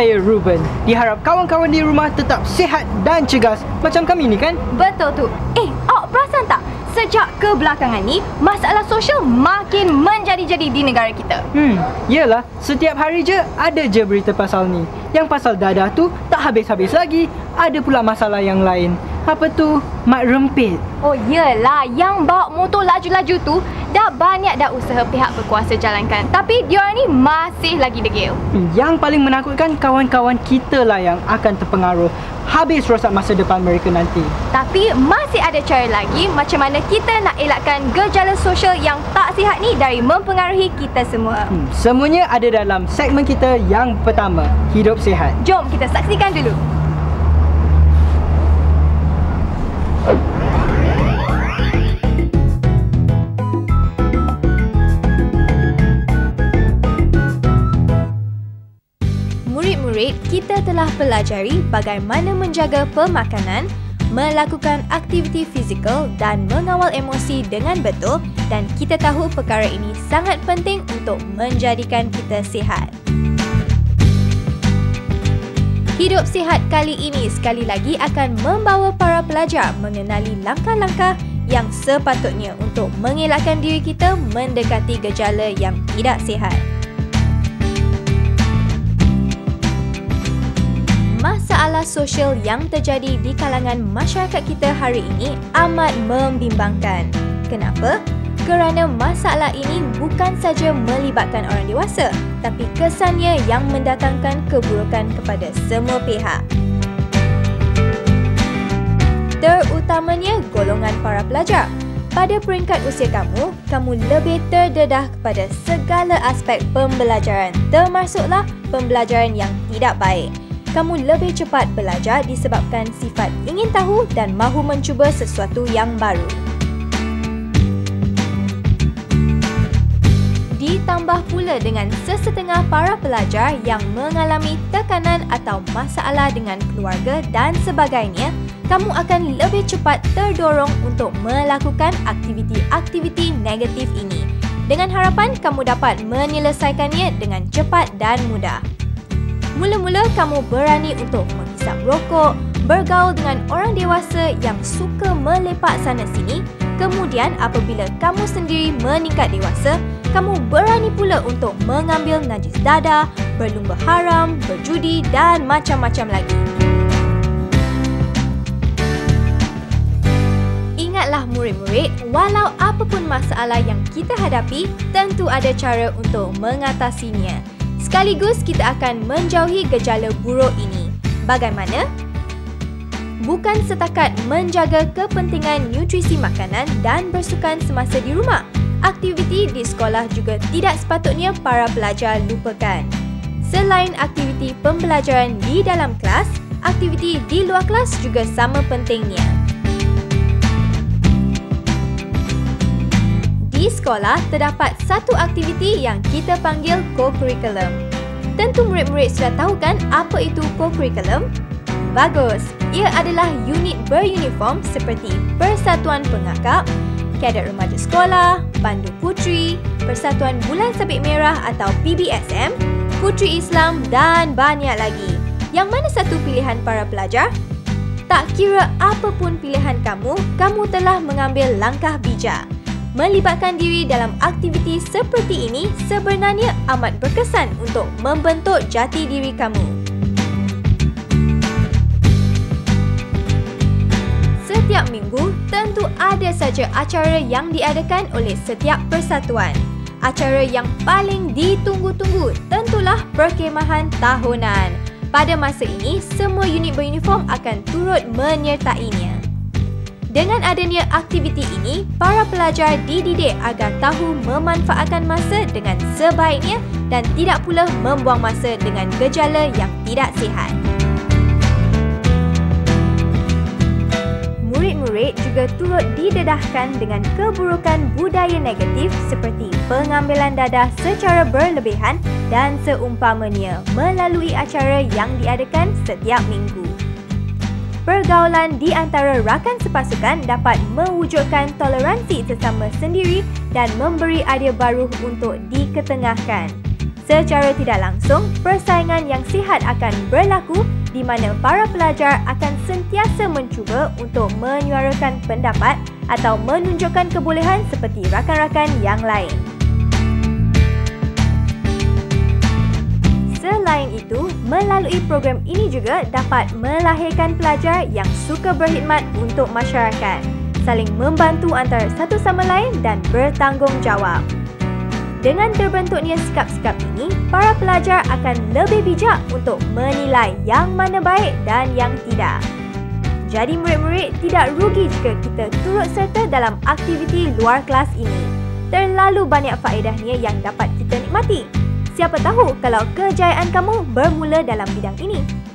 saya Ruben. Diharap kawan-kawan di rumah tetap sihat dan cegas macam kami ni kan? Betul tu Eh, awak perasan tak? Sejak kebelakangan ni Masalah sosial makin menjadi-jadi di negara kita Hmm, yelah. Setiap hari je ada je berita pasal ni. Yang pasal dadah tu tak habis-habis lagi. Ada pula masalah yang lain. Apa tu? Mat rempit. Oh yelah, yang bawa motor laju-laju tu Dah banyak dah usaha pihak berkuasa jalankan Tapi diorang ni masih lagi degil Yang paling menakutkan kawan-kawan kita lah yang akan terpengaruh. Habis rosak masa depan mereka nanti. Tapi masih ada cara lagi macam mana kita nak elakkan gejala sosial yang tak sihat ni dari mempengaruhi kita semua. Hmm, semuanya ada dalam segmen kita yang pertama, Hidup Sihat. Jom kita saksikan dulu. Murid-murid, kita telah pelajari bagaimana menjaga pemakanan, melakukan aktiviti fizikal dan mengawal emosi dengan betul dan kita tahu perkara ini sangat penting untuk menjadikan kita sihat. Hidup sihat kali ini sekali lagi akan membawa para pelajar mengenali langkah-langkah yang sepatutnya untuk mengelakkan diri kita mendekati gejala yang tidak sihat. Masalah sosial yang terjadi di kalangan masyarakat kita hari ini amat membimbangkan. Kenapa? Kerana masalah ini bukan saja melibatkan orang dewasa, tapi kesannya yang mendatangkan keburukan kepada semua pihak. Terutamanya golongan para pelajar. Pada peringkat usia kamu, kamu lebih terdedah kepada segala aspek pembelajaran, termasuklah pembelajaran yang tidak baik kamu lebih cepat belajar disebabkan sifat ingin tahu dan mahu mencuba sesuatu yang baru. Ditambah pula dengan sesetengah para pelajar yang mengalami tekanan atau masalah dengan keluarga dan sebagainya, kamu akan lebih cepat terdorong untuk melakukan aktiviti-aktiviti negatif ini. Dengan harapan kamu dapat menyelesaikannya dengan cepat dan mudah. Mula-mula kamu berani untuk menghisap rokok, bergaul dengan orang dewasa yang suka melepak sana sini. Kemudian apabila kamu sendiri meningkat dewasa, kamu berani pula untuk mengambil najis dadah, berlumba haram, berjudi dan macam-macam lagi. Ingatlah murid-murid, walau apapun masalah yang kita hadapi, tentu ada cara untuk mengatasinya. Sekaligus kita akan menjauhi gejala buruk ini. Bagaimana? Bukan setakat menjaga kepentingan nutrisi makanan dan bersukan semasa di rumah. Aktiviti di sekolah juga tidak sepatutnya para pelajar lupakan. Selain aktiviti pembelajaran di dalam kelas, aktiviti di luar kelas juga sama pentingnya. Di sekolah terdapat satu aktiviti yang kita panggil co-curriculum. Tentu murid-murid sudah tahu kan apa itu co-curriculum? Bagus, ia adalah unit beruniform seperti Persatuan Pengakap, Kadet Remaja Sekolah, Pandu Putri, Persatuan Bulan Sabit Merah atau PBSM, Putri Islam dan banyak lagi. Yang mana satu pilihan para pelajar? Tak kira apapun pilihan kamu, kamu telah mengambil langkah bijak. Melibatkan diri dalam aktiviti seperti ini sebenarnya amat berkesan untuk membentuk jati diri kamu. Setiap minggu, tentu ada saja acara yang diadakan oleh setiap persatuan. Acara yang paling ditunggu-tunggu tentulah perkemahan tahunan. Pada masa ini, semua unit beruniform akan turut menyertainya. Dengan adanya aktiviti ini, para pelajar dididik agar tahu memanfaatkan masa dengan sebaiknya dan tidak pula membuang masa dengan gejala yang tidak sihat. Murid-murid juga turut didedahkan dengan keburukan budaya negatif seperti pengambilan dadah secara berlebihan dan seumpamanya melalui acara yang diadakan setiap minggu. Pergaulan di antara rakan sepasukan dapat mewujudkan toleransi sesama sendiri dan memberi idea baru untuk diketengahkan. Secara tidak langsung, persaingan yang sihat akan berlaku di mana para pelajar akan sentiasa mencuba untuk menyuarakan pendapat atau menunjukkan kebolehan seperti rakan-rakan yang lain. Selain itu, melalui program ini juga dapat melahirkan pelajar yang suka berkhidmat untuk masyarakat, saling membantu antara satu sama lain dan bertanggungjawab. Dengan terbentuknya sikap-sikap ini, para pelajar akan lebih bijak untuk menilai yang mana baik dan yang tidak. Jadi murid-murid tidak rugi jika kita turut serta dalam aktiviti luar kelas ini. Terlalu banyak faedahnya yang dapat kita nikmati. Siapa tahu kalau kejayaan kamu bermula dalam bidang ini.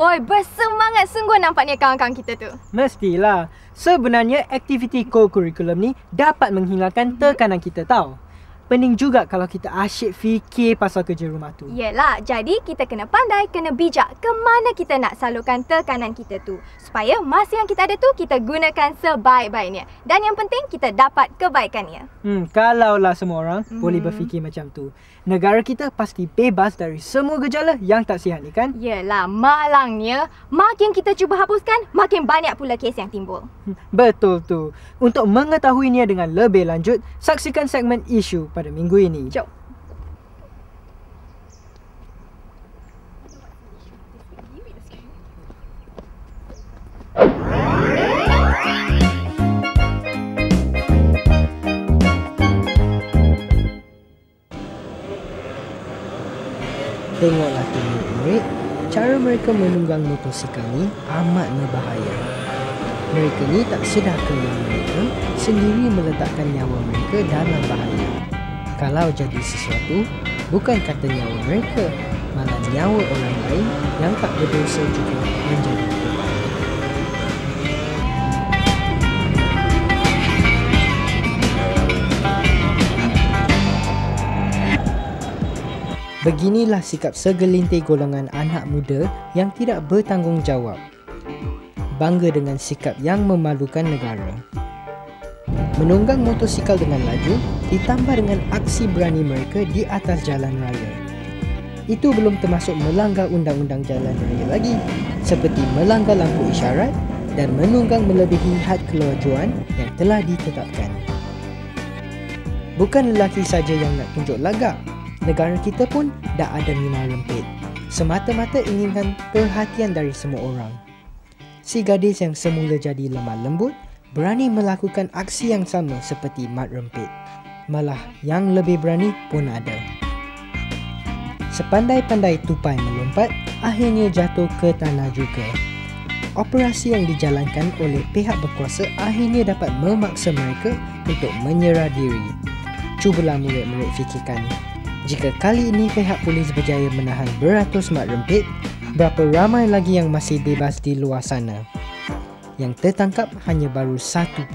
Amboi, bersemangat sungguh nampaknya kawan-kawan kita tu. Mestilah. Sebenarnya aktiviti co-curriculum ni dapat menghilangkan tekanan kita tahu pening juga kalau kita asyik fikir pasal kerja rumah tu. Yelah, jadi kita kena pandai, kena bijak ke mana kita nak salurkan tekanan kita tu. Supaya masa yang kita ada tu, kita gunakan sebaik-baiknya. Dan yang penting, kita dapat kebaikannya. Hmm, kalaulah semua orang hmm. boleh berfikir macam tu. Negara kita pasti bebas dari semua gejala yang tak sihat ni kan? Yelah, malangnya makin kita cuba hapuskan, makin banyak pula kes yang timbul. Hmm, betul tu. Untuk mengetahuinya dengan lebih lanjut, saksikan segmen isu pada minggu ini. Jom. Tengoklah tu murid, cara mereka menunggang motosikal ni amat berbahaya. Mereka ni tak sedar kalau mereka sendiri meletakkan nyawa mereka dalam bahaya kalau jadi sesuatu, bukan kata nyawa mereka, malah nyawa orang lain yang tak berdosa juga menjadi. Beginilah sikap segelintir golongan anak muda yang tidak bertanggungjawab. Bangga dengan sikap yang memalukan negara menunggang motosikal dengan laju ditambah dengan aksi berani mereka di atas jalan raya. Itu belum termasuk melanggar undang-undang jalan raya lagi seperti melanggar lampu isyarat dan menunggang melebihi had kelajuan yang telah ditetapkan. Bukan lelaki saja yang nak tunjuk lagak, negara kita pun dah ada minah rempit. Semata-mata inginkan perhatian dari semua orang. Si gadis yang semula jadi lemah lembut berani melakukan aksi yang sama seperti Mat Rempit. Malah yang lebih berani pun ada. Sepandai-pandai tupai melompat, akhirnya jatuh ke tanah juga. Operasi yang dijalankan oleh pihak berkuasa akhirnya dapat memaksa mereka untuk menyerah diri. Cubalah murid-murid fikirkan. Jika kali ini pihak polis berjaya menahan beratus mat rempit, berapa ramai lagi yang masih bebas di luar sana? Yang tertangkap hanya baru 1%.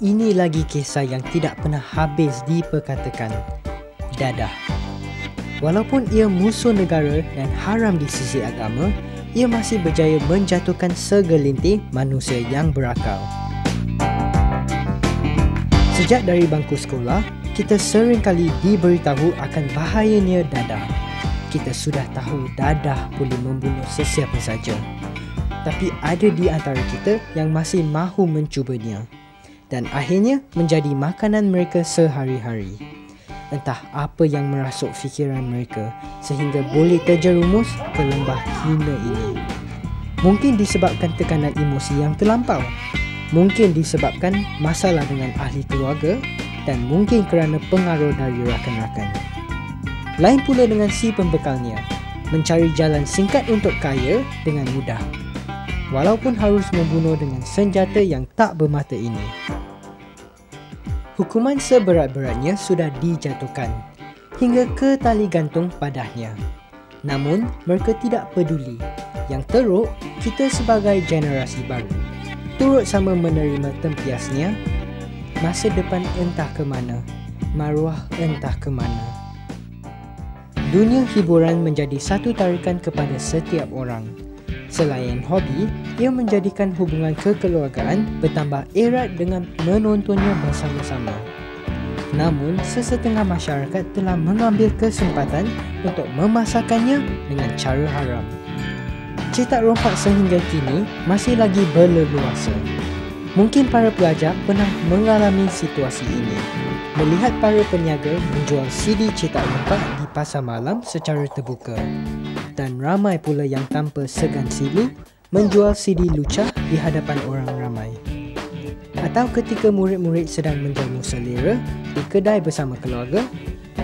Ini lagi kisah yang tidak pernah habis diperkatakan. Dadah. Walaupun ia musuh negara dan haram di sisi agama, ia masih berjaya menjatuhkan segelintir manusia yang berakal. Sejak dari bangku sekolah, kita sering kali diberitahu akan bahayanya dadah. Kita sudah tahu dadah boleh membunuh sesiapa saja. Tapi ada di antara kita yang masih mahu mencubanya dan akhirnya menjadi makanan mereka sehari-hari. Entah apa yang merasuk fikiran mereka sehingga boleh terjerumus ke lembah hina ini. Mungkin disebabkan tekanan emosi yang terlampau. Mungkin disebabkan masalah dengan ahli keluarga dan mungkin kerana pengaruh dari rakan-rakan. Lain pula dengan si pembekalnya, mencari jalan singkat untuk kaya dengan mudah walaupun harus membunuh dengan senjata yang tak bermata ini. Hukuman seberat-beratnya sudah dijatuhkan hingga ke tali gantung padahnya. Namun, mereka tidak peduli. Yang teruk, kita sebagai generasi baru turut sama menerima tempiasnya masa depan entah ke mana, maruah entah ke mana. Dunia hiburan menjadi satu tarikan kepada setiap orang. Selain hobi, ia menjadikan hubungan kekeluargaan bertambah erat dengan menontonnya bersama-sama. Namun, sesetengah masyarakat telah mengambil kesempatan untuk memasakkannya dengan cara haram. Cetak rompak sehingga kini masih lagi berleluasa. Mungkin para pelajar pernah mengalami situasi ini. Melihat para peniaga menjual CD cetak rompak di pasar malam secara terbuka dan ramai pula yang tanpa segan silu menjual CD lucah di hadapan orang ramai. Atau ketika murid-murid sedang menjamu selera di kedai bersama keluarga,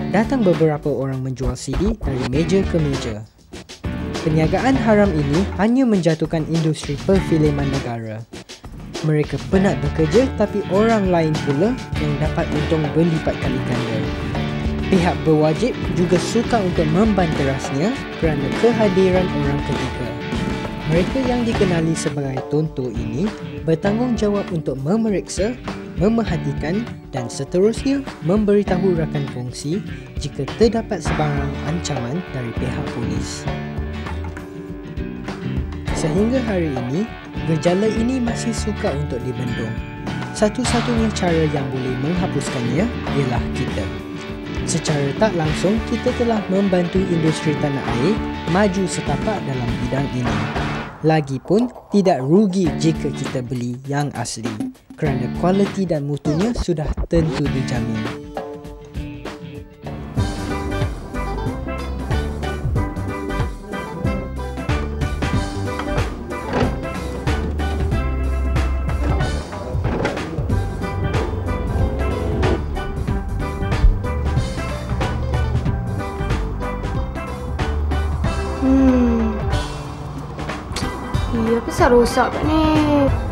datang beberapa orang menjual CD dari meja ke meja. Perniagaan haram ini hanya menjatuhkan industri perfilman negara. Mereka penat bekerja tapi orang lain pula yang dapat untung berlipat kali ganda. Pihak berwajib juga suka untuk membanterasnya kerana kehadiran orang ketiga. Mereka yang dikenali sebagai tonto ini bertanggungjawab untuk memeriksa, memerhatikan dan seterusnya memberitahu rakan kongsi jika terdapat sebarang ancaman dari pihak polis. Sehingga hari ini, gejala ini masih suka untuk dibendung. Satu-satunya cara yang boleh menghapuskannya ialah kita. Secara tak langsung, kita telah membantu industri tanah air maju setapak dalam bidang ini. Lagipun, tidak rugi jika kita beli yang asli kerana kualiti dan mutunya sudah tentu dijamin. Asal rosak kat ni?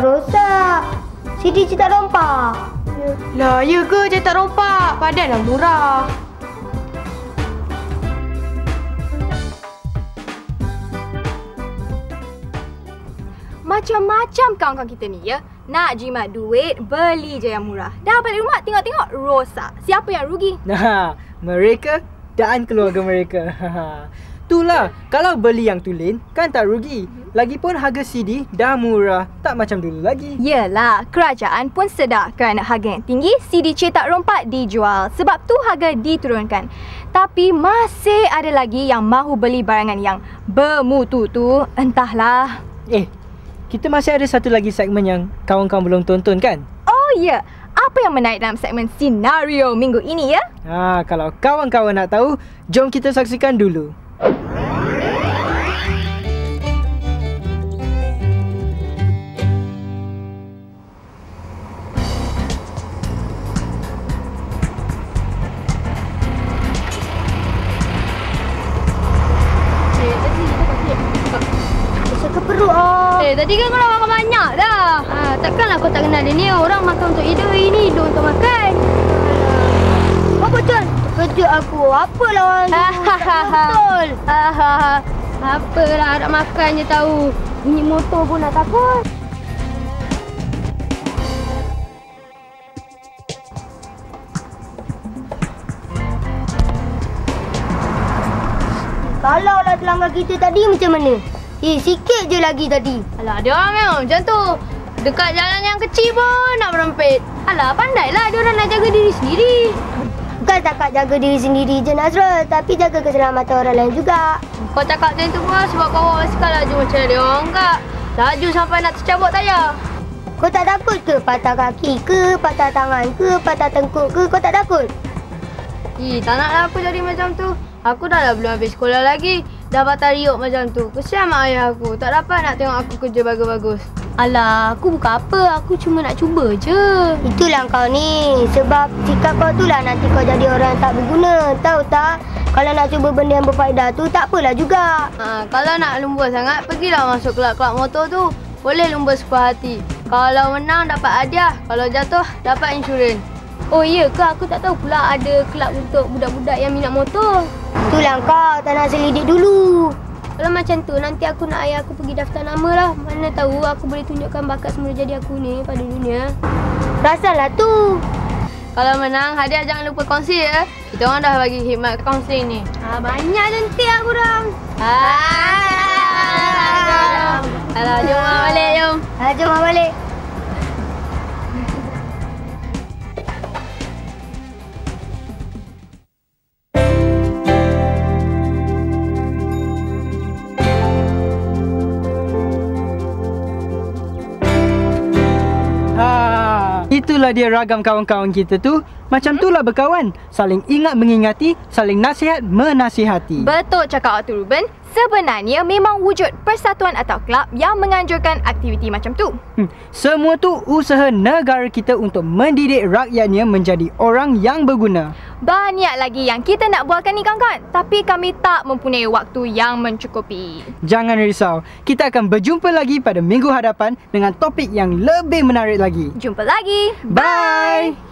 Rosak. CD cetak rompak. Lah, ya ke cetak rompak? Padahal dah murah. Macam-macam kawan-kawan kita ni ya. Nak jimat duit, beli je yang murah. Dah balik rumah, tengok-tengok rosak. Siapa yang rugi? Nah, mereka dan keluarga mereka. Itulah, kalau beli yang tulen kan tak rugi. Lagipun harga CD dah murah, tak macam dulu lagi. Yelah, kerajaan pun sedar kerana harga yang tinggi, CD cetak rompak dijual. Sebab tu harga diturunkan. Tapi masih ada lagi yang mahu beli barangan yang bermutu tu, entahlah. Eh, kita masih ada satu lagi segmen yang kawan-kawan belum tonton kan? Oh ya, yeah. apa yang menaik dalam segmen Scenario minggu ini ya? Ha, kalau kawan-kawan nak tahu, jom kita saksikan dulu. Eh, tadi kan kau makan banyak dah. Ah, takkanlah kau tak kenal dia ni. Orang makan untuk hidup, ini hidup untuk makan. Apa betul? Kejut aku. Apalah orang ni? betul. Apalah nak makan je tahu. Bunyi motor pun nak takut. Kalau lah telanggar kita tadi macam mana? Eh, sikit je lagi tadi. Alah, dia orang memang macam tu. Dekat jalan yang kecil pun nak merempit. Alah, pandailah dia orang nak jaga diri sendiri. Bukan takat jaga diri sendiri je Nazrul, tapi jaga keselamatan orang lain juga. Kau cakap macam tu pun sebab kau bawa basikal laju macam dia orang enggak. Laju sampai nak tercabut tayar. Kau tak takut ke patah kaki ke, patah tangan ke, patah tengkuk ke? Kau tak takut? Ih, tak naklah aku jadi macam tu. Aku dah lah belum habis sekolah lagi. Dah patah riuk macam tu. Kesian mak ayah aku. Tak dapat nak tengok aku kerja bagus-bagus. Alah, aku bukan apa. Aku cuma nak cuba je. Itulah kau ni. Sebab sikap kau tu lah nanti kau jadi orang tak berguna. Tahu tak? Kalau nak cuba benda yang berfaedah tu, tak apalah juga. Ha, kalau nak lumba sangat, pergilah masuk kelab-kelab motor tu. Boleh lumba sepuas hati. Kalau menang dapat hadiah. Kalau jatuh dapat insurans. Oh iya ke? Aku tak tahu pula ada kelab untuk budak-budak yang minat motor. Itulah kau. Tak nak selidik dulu. Kalau macam tu, nanti aku nak ayah aku pergi daftar nama lah. Mana tahu aku boleh tunjukkan bakat semula jadi aku ni pada dunia. Rasalah tu. Kalau menang, hadiah jangan lupa kongsi ya. Kita orang dah bagi khidmat kongsi ni. Ah, banyak cantik aku orang. Ah. Alah, jom balik, jom. Ah, jom balik. Itulah dia ragam kawan-kawan kita tu. Macam itulah berkawan. Saling ingat mengingati, saling nasihat menasihati. Betul cakap Dr. Ruben. Sebenarnya memang wujud persatuan atau kelab yang menganjurkan aktiviti macam tu. Hmm, semua tu usaha negara kita untuk mendidik rakyatnya menjadi orang yang berguna. Banyak lagi yang kita nak buatkan ni kawan-kawan. Tapi kami tak mempunyai waktu yang mencukupi. Jangan risau, kita akan berjumpa lagi pada minggu hadapan dengan topik yang lebih menarik lagi. Jumpa lagi. Bye.